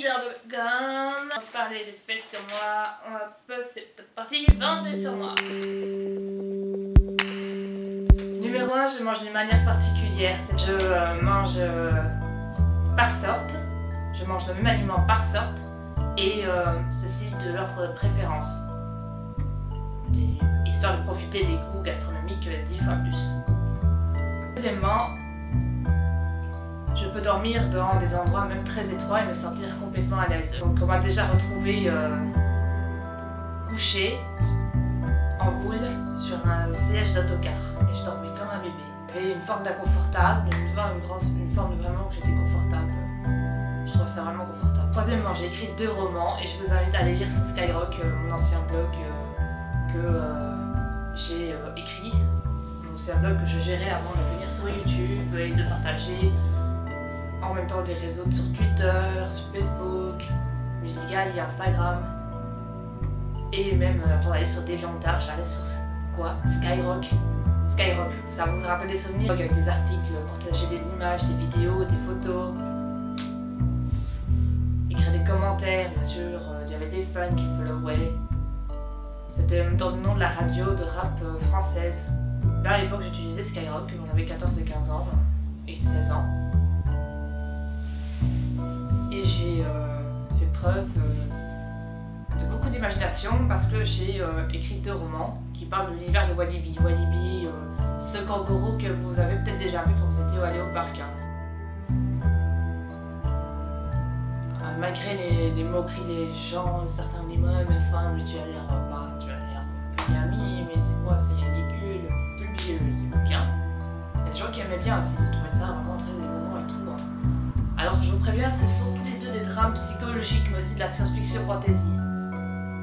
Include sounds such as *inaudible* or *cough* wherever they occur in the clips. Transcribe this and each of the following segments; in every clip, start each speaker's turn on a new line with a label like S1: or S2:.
S1: Leadergun. On va parler des faits sur moi. On va passer cette partie 20 faits sur moi. Numéro 1, je mange d'une manière particulière. Je euh, mange euh, par sorte. Je mange le même aliment par sorte. Et euh, ceci de l'ordre de préférence. Histoire de profiter des goûts gastronomiques 10 fois plus. Deuxièmement, je peux dormir dans des endroits même très étroits et me sentir complètement à l'aise. Donc on m'a déjà retrouvé euh, couché en boule sur un siège d'autocar et je dormais comme un bébé. J'avais une forme d'inconfortable, une, une, une forme vraiment que j'étais confortable. Je trouve ça vraiment confortable. Troisièmement, j'ai écrit deux romans et je vous invite à les lire sur Skyrock, euh, mon ancien blog euh, que euh, j'ai écrit. C'est un blog que je gérais avant de venir sur YouTube et de partager en même temps des réseaux sur Twitter, sur Facebook, Musical.ly, Instagram. Et même euh, avant d'aller sur DeviantArt, j'allais sur quoi? Skyrock. Skyrock, ça vous rappelle des souvenirs? Avec des articles, partager des images, des vidéos, des photos. Écrire des commentaires, bien sûr, euh, il y avait des fans qui followaient. C'était en même temps le nom de la radio de rap euh, française. Là à l'époque j'utilisais Skyrock, on avait 14 et 15 ans, et 16 ans. J'ai euh, fait preuve euh, de beaucoup d'imagination parce que j'ai euh, écrit deux romans qui parlent de l'univers de Walibi. Walibi, ce kangourou que vous avez peut-être déjà vu quand vous étiez allé au parc. hein. Euh, Malgré les, moqueries des gens, certains disent Ouais, mais femme, tu as l'air pas, tu as l'air Miami, mais c'est quoi, c'est ridicule. Je dis bien. Il y a des gens qui aimaient bien aussi, ils trouvaient ça vraiment très émouvant. Alors je vous préviens, ce sont tous les deux des drames psychologiques, mais aussi de la science-fiction fantasy.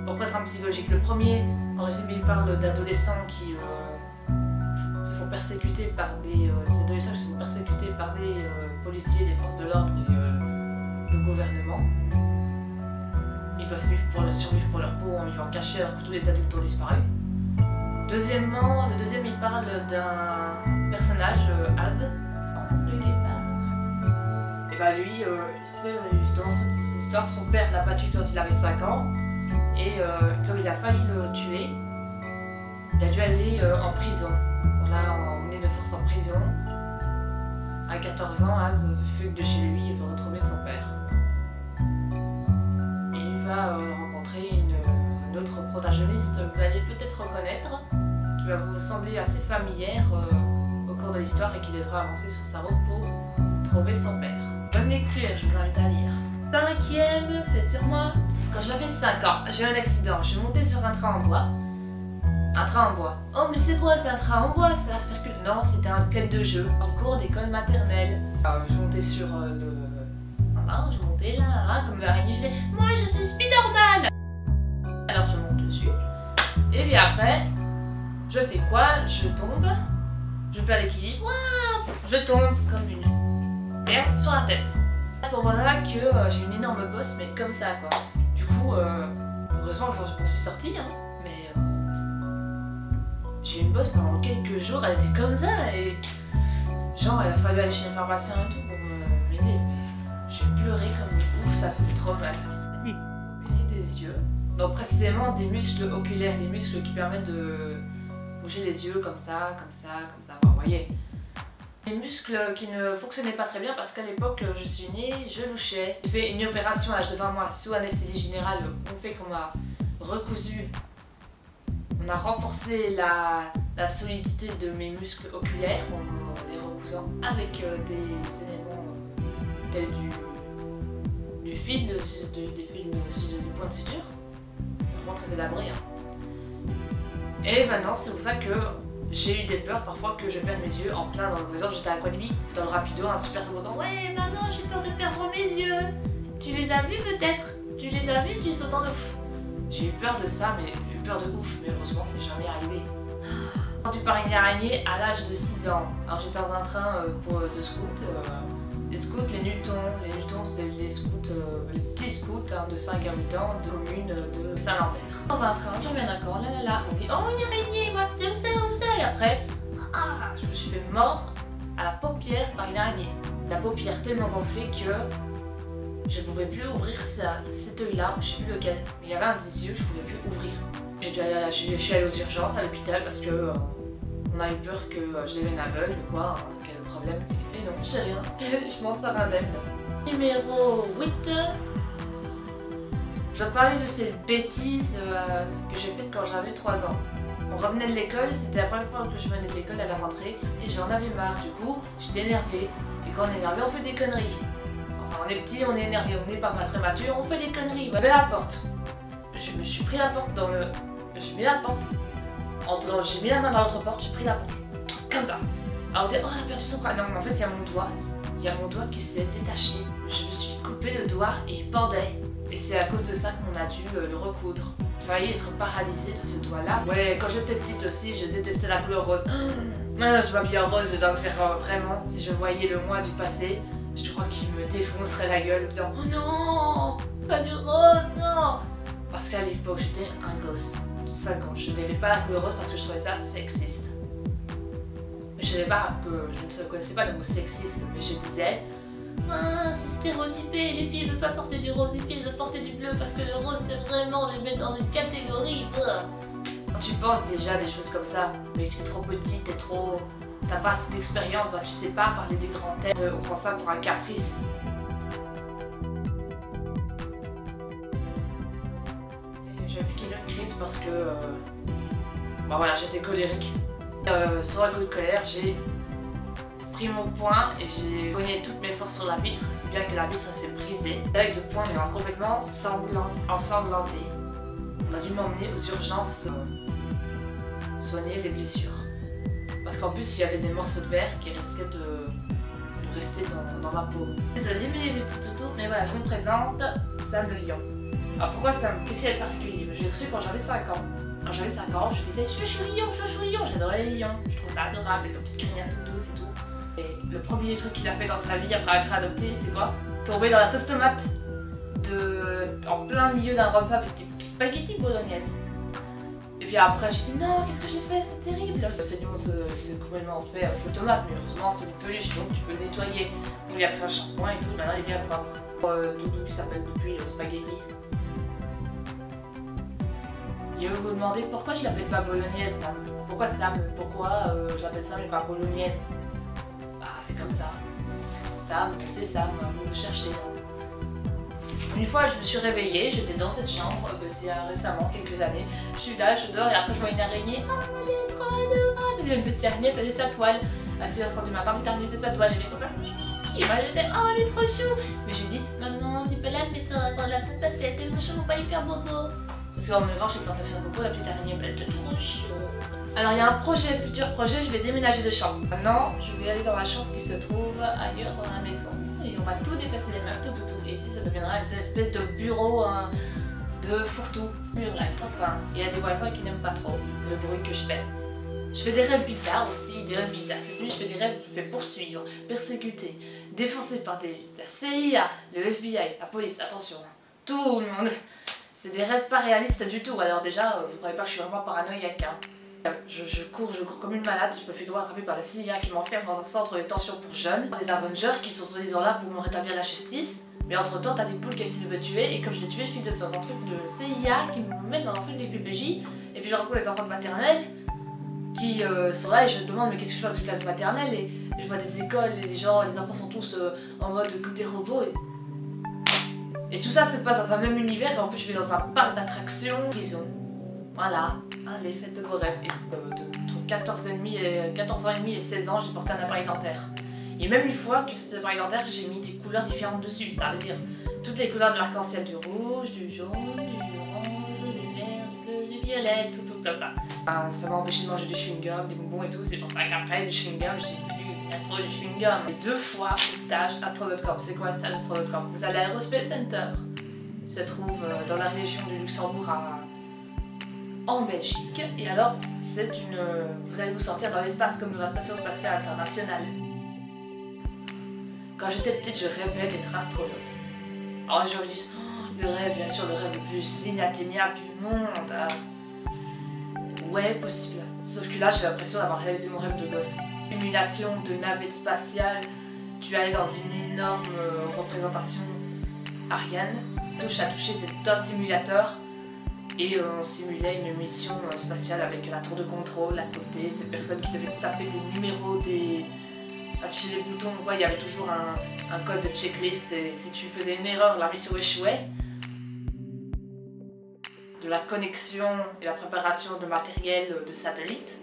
S1: Pourquoi drame psychologique Le premier, en résumé, il parle d'adolescents qui euh, se font persécuter par des, euh, des adolescents qui se font persécuter par des euh, policiers, des forces de l'ordre et le gouvernement. Ils pour, survivre pour leur peau en vivant cachés alors que tous les adultes ont disparu. Deuxièmement, le deuxième, il parle d'un personnage, Az. Et bah lui, euh, euh, dans cette histoire, son père l'a battu quand il avait 5 ans. Et euh, comme il a failli le tuer, il a dû aller en prison. On l'a emmené de force en prison. À 14 ans, Az fugue de chez lui et veut retrouver son père. Et il va rencontrer une, une autre protagoniste que vous allez peut-être reconnaître, qui va vous sembler assez familière au cours de l'histoire et qui devra avancer sur sa route pour trouver son père. Bonne lecture, je vous invite à lire. Cinquième fait sur moi. Quand j'avais 5 ans, j'ai eu un accident. Je suis montée sur un train en bois. Un train en bois. Oh, mais c'est quoi C'est un train en bois Ça circule? Non, c'était un week-end de jeu. En cours d'école maternelle. Alors, je montais sur euh, le. Voilà, je montais là, là, là, comme l'araignée. Je Moi, je suis Spider-Man Alors, je monte dessus. Et bien après, je fais quoi? Je tombe. Je perds l'équilibre. Waouh Je tombe comme une sur la tête. Ce moment-là que euh, j'ai une énorme bosse, mais comme ça, quoi. Du coup, euh, heureusement je m'en suis sortie, hein, mais euh, j'ai une bosse pendant quelques jours, elle était comme ça, et genre, il a fallu aller chez le pharmacien et tout pour me- m'aider. J'ai pleuré comme une ouf, ça faisait trop mal.
S2: 6,
S1: Et des yeux. Donc précisément des muscles oculaires, des muscles qui permettent de bouger les yeux comme ça, comme ça, comme ça. Vous voyez. Des muscles qui ne fonctionnaient pas très bien parce qu'à l'époque je suis née, je louchais. J'ai fait une opération à l'âge de 20 mois sous anesthésie générale au fait qu'on m'a recousu. On a renforcé la, solidité de mes muscles oculaires en les recousant avec euh, des éléments tels du du fil, de, de- des fils du point de suture. Vraiment très élaboré. hein. Et maintenant, c'est pour ça que j'ai eu des peurs parfois que je perde mes yeux en plein dans le. Exemple, j'étais à Aqualibi, dans le rapido, un super toboggan. Ouais, maman, j'ai peur de perdre mes yeux. Tu les as vus peut-être? Tu les as vus Tu sautes en ouf. J'ai eu peur de ça, mais j'ai eu peur de ouf, mais heureusement, c'est jamais arrivé. J'ai par une araignée à l'âge de 6 ans. Alors j'étais dans un train euh, pour, de scout. euh, les scouts, les nutons, les nutons c'est les scouts, euh, les petits scouts hein, de 5 habitants de commune de Saint-Lambert. Dans un train, je reviens d'accord, là là là, on dit oh une araignée, moi, c'est où c'est, où c'est Et après, ah, je me suis fait mordre à la paupière par une araignée. La paupière tellement gonflée que Je ne pouvais plus ouvrir ça, cet œil-là, je sais plus lequel, il y avait un des yeux, je ne pouvais plus ouvrir. Je suis allée aux urgences à l'hôpital parce que euh, on a eu peur que euh, je devienne aveugle ou quoi, hein, problème. Mais non, j'ai rien, *laughs* je m'en sors indemne. Numéro 8. Je vais parler de cette bêtise euh, que j'ai faite quand j'avais 3 ans. On revenait de l'école, c'était la première fois que je venais de l'école à la rentrée et j'en avais marre. Du coup, j'étais énervée. Et quand on est énervé, on fait des conneries. Enfin, on est petit, on est énervé, on n'est pas très mature, on fait des conneries. On la porte. Je me suis pris la porte dans le. J'ai mis la porte. J'ai mis la main dans l'autre porte, j'ai pris la porte. Comme ça. Alors on dit, oh, a perdu son bras. Non, mais en fait, il y a mon doigt. Il y a mon doigt qui s'est détaché. Je me suis coupé le doigt et il pendait. Et c'est à cause de ça qu'on a dû le recoudre. J'ai failli être paralysée de ce doigt-là. Ouais, quand j'étais petite aussi, je détestais la couleur rose. Maintenant, je m'habille en rose, je dois faire euh, vraiment. Si je voyais le mois du passé, je crois qu'il me défoncerait la gueule en disant Oh non Pas du rose, non Parce qu'à l'époque, j'étais un gosse de 5 ans. Je n'aimais pas la couleur rose parce que je trouvais ça sexiste. Je savais pas que je ne connaissais pas le mot sexiste, mais je disais ah, c'est stéréotypé, les filles ne veulent pas porter du rose, les filles veulent porter du bleu parce que le rose c'est vraiment les mettre dans une catégorie. Quand tu penses déjà des choses comme ça, mais que t'es trop petit, t'es trop. T'as pas cette expérience, bah tu sais pas parler des grands thèmes, on prend ça pour un caprice. J'ai appliqué une crise parce que. Euh, bah voilà, j'étais colérique. Euh, sur un coup de colère, j'ai pris mon poing et j'ai cogné toutes mes forces sur la vitre, si bien que la vitre s'est brisée. Avec le poing mais complètement ensanglanté. On a dû m'emmener aux urgences euh, soigner les blessures. Parce qu'en plus il y avait des morceaux de verre qui risquaient de, rester dans, ma peau. Désolée mes, mes petits toutous, mais voilà, je me présente, Sam le lion. Alors pourquoi Sam? Qu'est-ce qu'il y a de particulier? Je l'ai reçu quand j'avais 5 ans. Quand j'avais 5 ans, je disais je suis lion, je suis lion, j'adorais les lions. Je trouve ça adorable, avec leurs petites crinières toutes douces et tout. Et le premier truc qu'il a fait dans sa vie après être adopté, c'est quoi? Tomber dans la sauce tomate de... en plein milieu d'un repas avec des spaghettis bolognaise. Et puis après, j'ai dit non, qu'est-ce que j'ai fait? C'est terrible. Le saignement, c'est complètement fait sauce tomate, mais heureusement, c'est une peluche donc tu peux le nettoyer. Il lui a fait un shampoing et tout, maintenant il est bien propre. Euh, Doudou qui s'appelle depuis le spaghetti. Et vous vous demandez pourquoi je l'appelle pas bolognaise, Sam Pourquoi Sam Pourquoi euh, je l'appelle Sam et pas bolognaise Bah, c'est comme ça. Sam, c'est Sam, vous le cherchez. Une fois, je me suis réveillée, j'étais dans cette chambre, euh, c'est récemment, quelques années. Je suis là, je dors et après je vois une araignée. Oh, elle est trop adorable a une petite araignée, faisait sa toile. À 6h30 du matin, une araignée fait sa toile, elle est comme ça. Et moi j'étais, oh, elle est trop chou Mais je lui dis, maman, tu peux la mettre sur la fenêtre parce qu'elle tellement chou, va pas y faire bobo. Parce qu'en temps, j'ai peur de faire beaucoup, la petite araignée, elle était trop chaud. Alors, il y a un projet, futur projet, je vais déménager de chambre. Maintenant, je vais aller dans la chambre qui se trouve ailleurs dans la maison. Et on va tout dépasser les meubles, tout, tout, tout. Et ici, ça deviendra une espèce de bureau hein, de fourre-tout. Mur. Il y a des voisins qui n'aiment pas trop le bruit que je fais. Je fais des rêves bizarres aussi, des rêves bizarres. Cette nuit, je fais des rêves, je fais poursuivre, persécuter, défoncer par des, la CIA, le FBI, la police, attention, tout le monde. C'est des rêves pas réalistes du tout. Alors déjà, vous croyez pas que je suis vraiment paranoïaque. Hein. Je, cours, je cours comme une malade, je me fais voir attraper par la CIA qui m'enferme dans un centre de détention pour jeunes. Des Avengers qui sont soi-disant là pour me rétablir la justice. Mais entre temps, t'as des poules qui essaient de me tuer, et comme je l'ai tué, je finis dans un truc de CIA qui me met dans un truc des PPJ. Et puis je rencontre les enfants de maternelle qui euh, sont là et je demande mais qu'est-ce que je fais dans une classe maternelle? Et, je vois des écoles et les gens, les enfants sont tous euh, en mode des robots. Tout ça se passe dans un même univers et en plus je vais dans un parc d'attractions, prison. Voilà, hein, les fêtes de vos rêves. Et, euh, entre 14, et, 14 ans et demi et 16 ans, j'ai porté un appareil dentaire. Et même une fois que cet appareil dentaire, j'ai mis des couleurs différentes dessus. Ça veut dire toutes les couleurs de l'arc-en-ciel, du rouge, du jaune, du orange, du vert, du bleu, du violet, tout, tout comme ça. Ça m'a empêché de manger du chewing-gum, des bonbons et tout. C'est pour ça qu'après, du chewing-gum, j'ai approche du chewing-gum. Deux fois stage astronaut.com. C'est quoi stage astronaut.com Vous allez à Aerospace Center, se trouve euh, dans la région du Luxembourg en Belgique. Et alors, c'est une. Vous allez vous sortir dans l'espace comme dans la station spatiale internationale. Quand j'étais petite, je rêvais d'être astronaute. Alors me dis, oh, le rêve, bien sûr, le rêve le plus inatteignable du monde. Ouais, possible. Sauf que là, j'ai l'impression d'avoir réalisé mon rêve de gosse simulation de navette spatiale, tu allais dans une énorme euh, représentation Ariane. Touche à toucher, c'était un simulateur. Et on simulait une mission spatiale avec la tour de contrôle à côté, ces personnes qui devaient taper des numéros, des, afficher des boutons, il y avait toujours un, un, code de checklist et si tu faisais une erreur, la mission échouait. De la connexion et la préparation de matériel de satellite.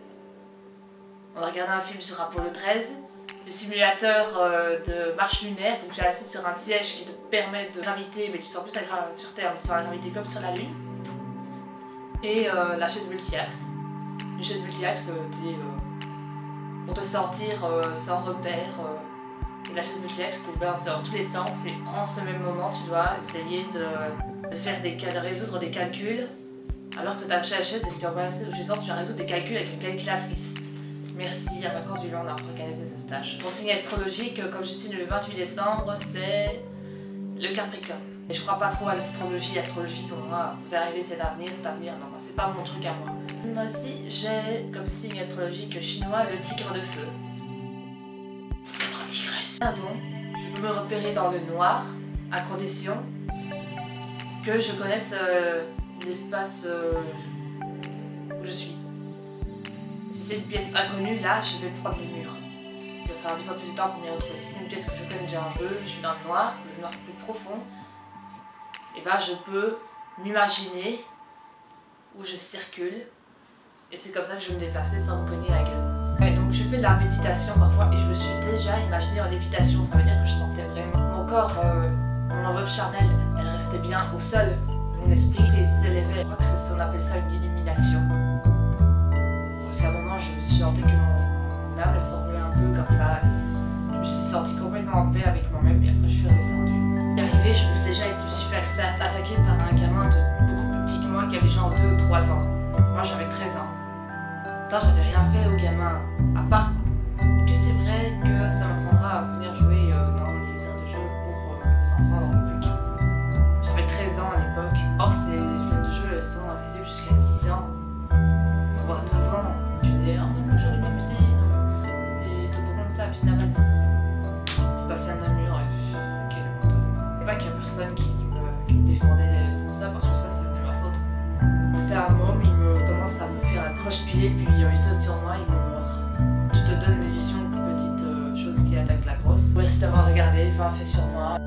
S1: On a regardé un film sur Apollo 13, le simulateur euh, de marche lunaire, donc tu es assis sur un siège qui te permet de graviter, mais tu sens plus sur Terre, mais sur la gravité comme sur la Lune. Et euh, la chaise multi-axe. Une chaise multi-axe, euh, tu es pour te sentir euh, sans repère. Euh. la chaise multi-axe, c'était bien dans tous les sens et en ce même moment, tu dois essayer de, faire des, de résoudre des calculs alors que tu as la chaise et que tu es sens, tu vas résoudre des calculs avec une calculatrice. Merci à Vacances Land d'avoir organisé ce stage. Mon signe astrologique, comme je suis le 28 décembre, c'est le Capricorne. Et je crois pas trop à l'astrologie. L'astrologie pour moi, vous arrivez, c'est l'avenir, c'est l'avenir. Non, c'est pas mon truc à moi. Moi aussi, j'ai comme signe astrologique chinois le tigre de feu. Être tigresse. Donc, je peux me repérer dans le noir, à condition que je connaisse euh, l'espace euh, où je suis. C'est une pièce inconnue, là, je vais prendre les murs. Je vais faire dix fois plus de temps pour m'y retrouver. Si c'est une pièce que je connais déjà un peu, je suis dans le noir, le noir plus profond, et ben je peux m'imaginer où je circule et c'est comme ça que je vais me déplacer sans me cogner la gueule. Donc je fais de la méditation parfois et je me suis déjà imaginé en lévitation, ça veut dire que je sentais vraiment mon corps, euh, mon enveloppe charnelle, elle restait bien au sol, mon esprit s'élevait, je crois que on appelle ça une illumination. Je me suis sentie que mon, âme s'envolait un peu comme ça, je me suis sentie complètement en paix avec moi-même et après je suis redescendue je me déjà été, suis fait attaquer par un gamin de beaucoup plus petit que moi qui avait genre 2 ou 3 ans. Moi j'avais 13 ans. Pourtant j'avais rien fait au gamin, à part que c'est vrai que ça m'apprendra à venir jouer euh, dans les aires de jeu pour euh, les enfants dans le public. J'avais 13 ans à l'époque. Or ces aires de jeu sont accessibles jusqu'à 10 ans, personne qui me, défendait de ça parce que ça c'est de ma faute. Môme, il me commence à me faire un croche-pied, puis il saute sur moi, il me mord. Tu te donnes l'illusion petite euh, chose qui attaque la grosse. Merci d'avoir regardé, enfin fait sur moi.